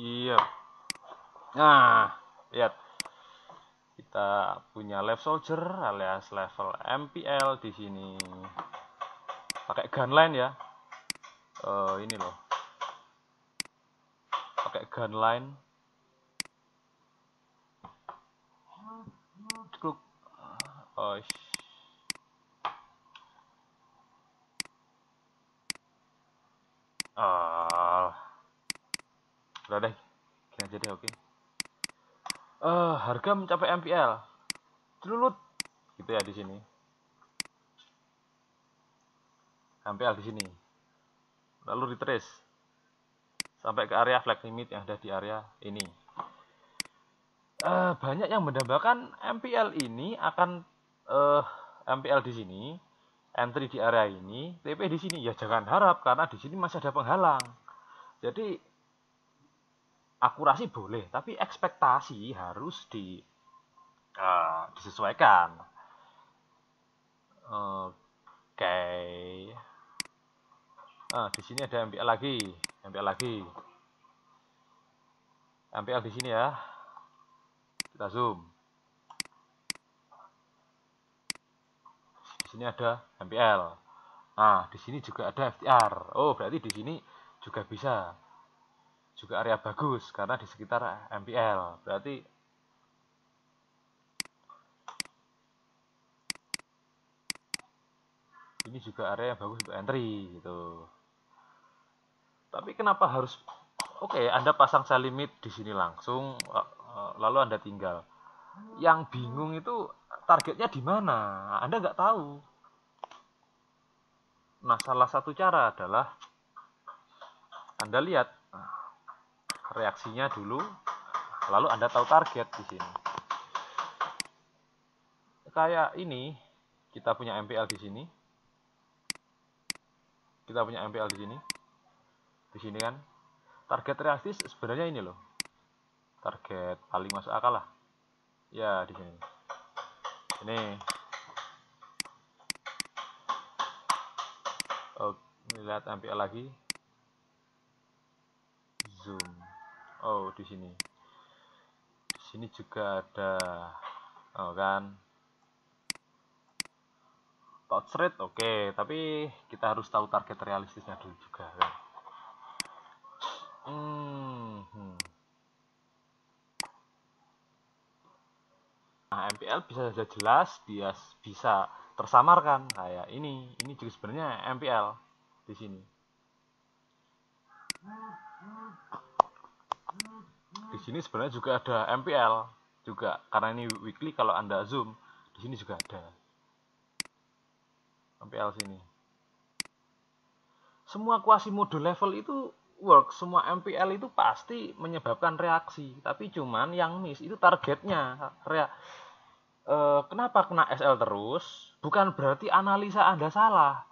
iya. Nah lihat. Kita punya left soldier alias level MPL di sini. Pakai gunline ya. Uh, ini loh. Pakai gunline. Kruk. oh udah deh kira aja deh oke okay. Uh, harga mencapai MPL celulut. Gitu ya di sini. MPL di sini. Lalu retrace. Sampai ke area flag limit yang ada di area ini. Uh, banyak yang mendambakan MPL ini akan uh, eh, MPL di sini entry di area ini TP di sini. Ya jangan harap karena di sini masih ada penghalang. Jadi akurasi boleh tapi ekspektasi harus di uh, disesuaikan oke okay. Nah, di sini ada MPL lagi, MPL lagi. MPL di sini ya. Kita zoom. Di sini ada MPL. Nah, di sini juga ada FTR. Oh, berarti di sini juga bisa. Juga area bagus karena di sekitar MPL. Berarti ini juga area yang bagus untuk entry gitu. Tapi kenapa harus oke okay, Anda pasang sell limit di sini langsung lalu Anda tinggal. Yang bingung itu targetnya di mana? Anda nggak tahu. Nah, salah satu cara adalah Anda lihat reaksinya dulu, lalu Anda tahu target di sini. Kayak ini, kita punya MPL di sini. Kita punya MPL di sini. Di sini kan. Target realistis sebenarnya ini loh. Target paling masuk akal lah. Ya di sini. Ini. Oh lihat MPL lagi. Zoom oh di sini di sini juga ada oh kan touch rate oke okay. tapi kita harus tahu target realistisnya dulu juga kan Hmm. Nah, MPL bisa saja jelas, dia bisa tersamarkan kayak ini. Ini juga sebenarnya MPL di sini. Di sini sebenarnya juga ada MPL juga karena ini weekly kalau Anda zoom di sini juga ada MPL sini. Semua kuasi mode level itu work semua MPL itu pasti menyebabkan reaksi tapi cuman yang miss itu targetnya. Rea e, kenapa kena SL terus? Bukan berarti analisa anda salah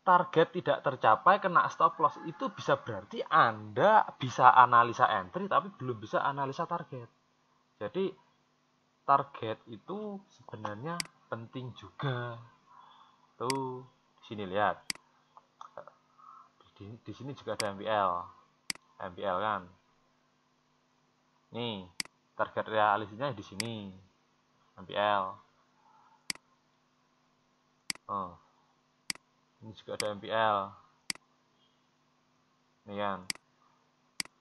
target tidak tercapai kena stop loss itu bisa berarti anda bisa analisa entry tapi belum bisa analisa target. Jadi target itu sebenarnya penting juga. Tuh sini lihat. Di, di sini juga ada MPL MPL kan? Nih target realisasinya di sini. MPL oh ini juga ada MPL ini kan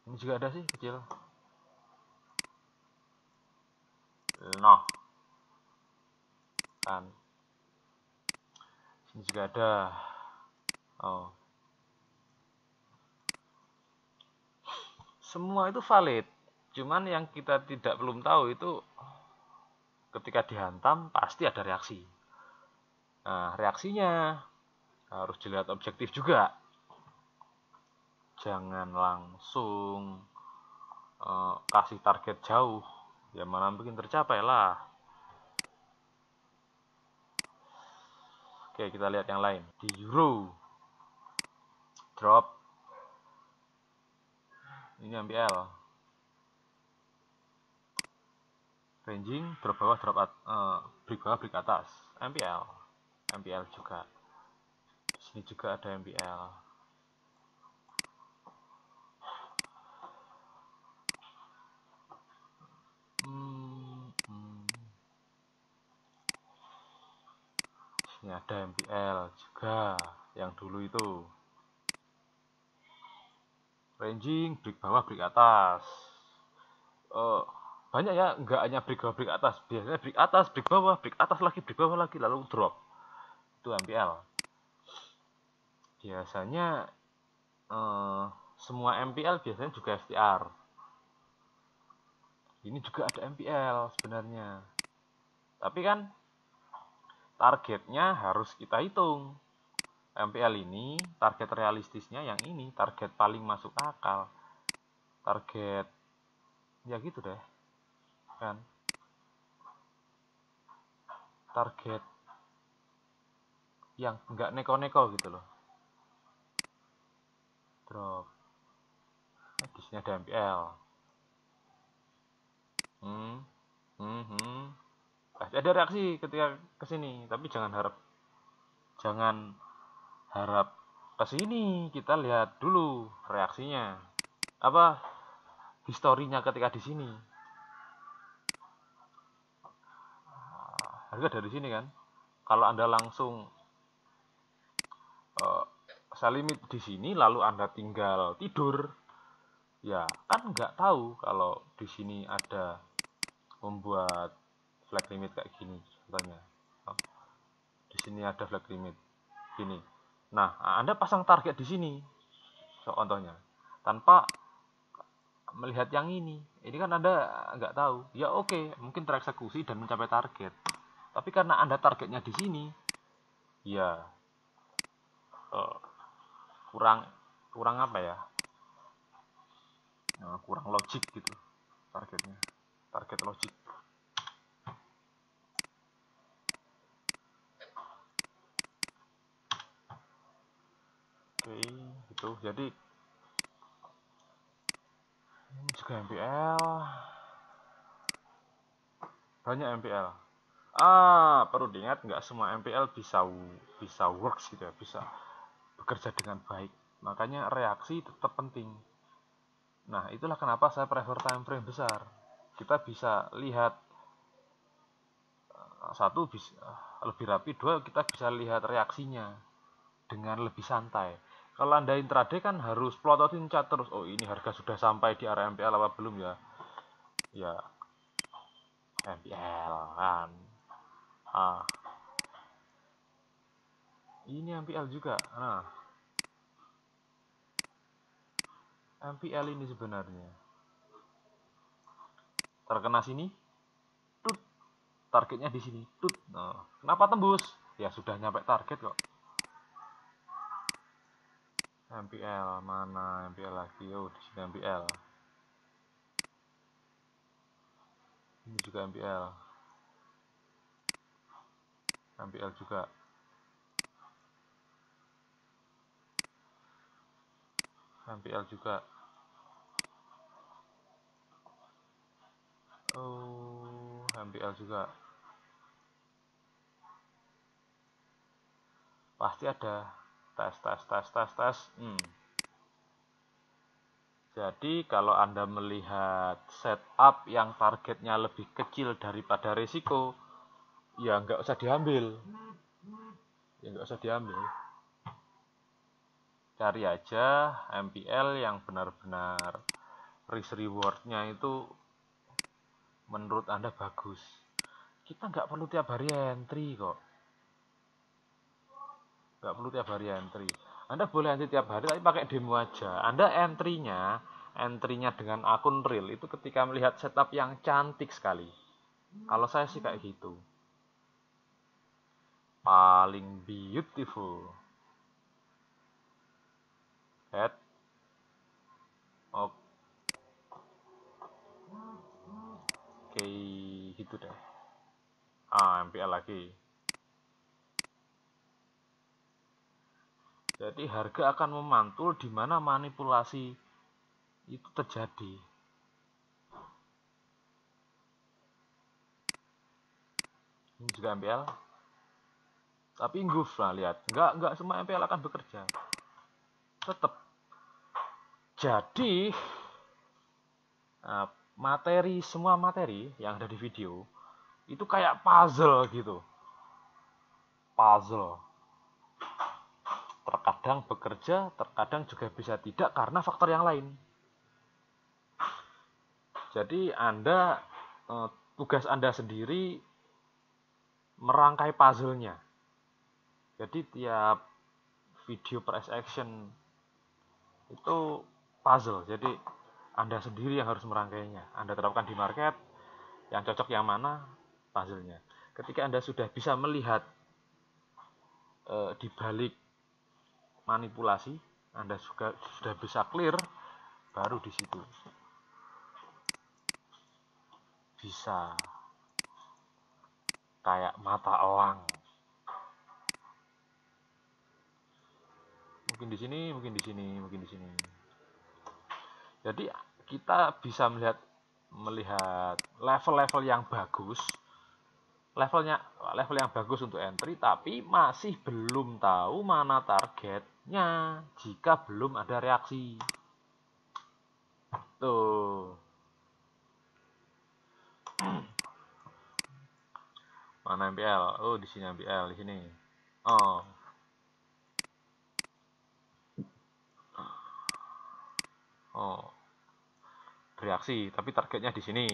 ini juga ada sih kecil. Noh kan. Sini juga ada. Oh. Semua itu valid. Cuman yang kita tidak belum tahu itu ketika dihantam pasti ada reaksi. Nah reaksinya harus dilihat objektif juga. Jangan langsung uh, kasih target jauh. Ya mana mungkin tercapai lah. Oke kita lihat yang lain. Di euro. Drop. Ini MPL ranging drop bawah drop at, uh, break bawah break atas. MPL MPL juga sini juga ada MBL hmm, hmm. ini ada MPL juga yang dulu itu. Ranging break bawah break atas. Uh, banyak ya nggak hanya break bawah break atas. Biasanya break atas break bawah break atas lagi break bawah lagi lalu drop. Itu MPL biasanya uh, semua MPL biasanya juga FTR ini juga ada MPL sebenarnya. Tapi kan targetnya harus kita hitung. MPL ini target realistisnya yang ini target paling masuk akal. Target ya gitu deh kan. Target yang enggak neko-neko gitu loh drop nah, di sini ada MPL hmm. Hmm hmm. Ada reaksi ketika ke sini tapi jangan harap jangan harap ke sini kita lihat dulu reaksinya. Apa historinya ketika di sini? Harga dari sini kan? Kalau anda langsung uh, limit di sini lalu anda tinggal tidur ya kan nggak tahu kalau di sini ada membuat flag limit kayak gini contohnya di sini ada flag limit gini Nah, Anda pasang target di sini. Contohnya, tanpa melihat yang ini. Ini kan Anda nggak tahu. Ya oke, okay, mungkin tereksekusi dan mencapai target. Tapi karena Anda targetnya di sini, ya uh, kurang kurang apa ya? Nah, kurang logik gitu targetnya. Target logik. oke itu jadi ini juga MPL banyak MPL ah perlu diingat nggak semua MPL bisa bisa works gitu ya bisa bekerja dengan baik. Makanya reaksi tetap penting. Nah itulah kenapa saya prefer time frame besar. Kita bisa lihat eh, satu bisa lebih rapi. Dua kita bisa lihat reaksinya dengan lebih santai. Kalau anda intraday kan harus plototin chat terus. Oh ini harga sudah sampai di area MPL apa belum ya? Ya. MPL kan. Ah. Ini MPL juga. Nah MPL ini sebenarnya. Terkena sini tut. Targetnya di sini tut. Nah, kenapa tembus? Ya sudah nyampe target kok. MPL mana? MPL lagi. Oh di sini MPL ini juga MPL MPL juga MPL juga. Oh MPL juga. Pasti ada. Tes tes tes tes tes. Hmm. jadi kalau anda melihat setup yang targetnya lebih kecil daripada risiko ya nggak usah diambil. Ya nggak usah diambil cari aja MPL yang benar-benar risk rewardnya itu menurut anda bagus. Kita nggak perlu tiap hari entry kok. Nggak perlu tiap hari entry. Anda boleh entry tiap hari tapi pakai demo aja. Anda entry-nya entry-nya dengan akun real itu ketika melihat setup yang cantik sekali. Kalau saya sih kayak gitu. Paling beautiful head oke okay, gitu deh ah MPL lagi Jadi harga akan memantul di mana manipulasi itu terjadi. Ini juga MPL. Tapi nguf lah lihat, nggak nggak semua MPL akan bekerja. Tetap. Jadi nah, materi semua materi yang ada di video itu kayak puzzle gitu. Puzzle. Terkadang bekerja terkadang juga bisa tidak karena faktor yang lain. Jadi anda eh, tugas anda sendiri merangkai puzzle-nya. Jadi tiap video press action itu puzzle. Jadi anda sendiri yang harus merangkainya. Anda terapkan di market yang cocok yang mana puzzle-nya. Ketika anda sudah bisa melihat e, di balik manipulasi anda juga sudah bisa clear baru di situ. Bisa. Kayak mata elang mungkin di sini mungkin di sini mungkin di sini. Jadi kita bisa melihat melihat level-level yang bagus. Levelnya level yang bagus untuk entry tapi masih belum tahu mana targetnya jika belum ada reaksi. Tuh. Mana MPL oh di sini MPL di sini. Oh oh. Bereaksi tapi targetnya di sini.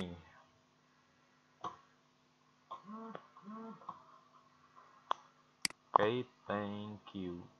Oke okay, thank you